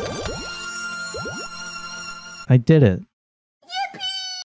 Woo! I did it.